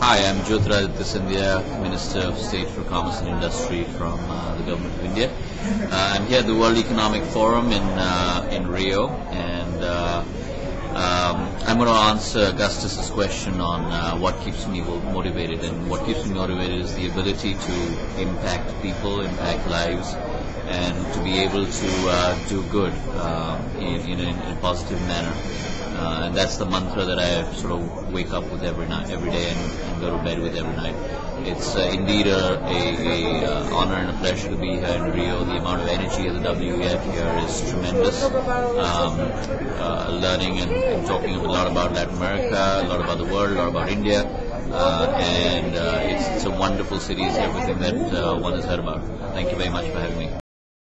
Hi, I'm Jyotiraditya Scindia, Minister of State for Commerce and Industry from uh, the Government of India. Uh, I'm here at the World Economic Forum in uh, in Rio, and uh, um, I'm going to answer Augustus's question on uh, what keeps me motivated. And what keeps me motivated is the ability to impact people, impact lives, and to be able to uh, do good in, in, a, in a positive manner. Uh, and that's the mantra that I sort of wake up with every night, every day, and, and go to bed with every night. It's uh, indeed a, a, a uh, honor and a pleasure to be here in Rio. The amount of energy of the WEF here is tremendous. Um, uh, learning and, and, talking a lot about Latin America, a lot about the world, a lot about India, uh, and uh, it's, it's, a wonderful city. It's everything that one has heard about. Thank you very much for having me.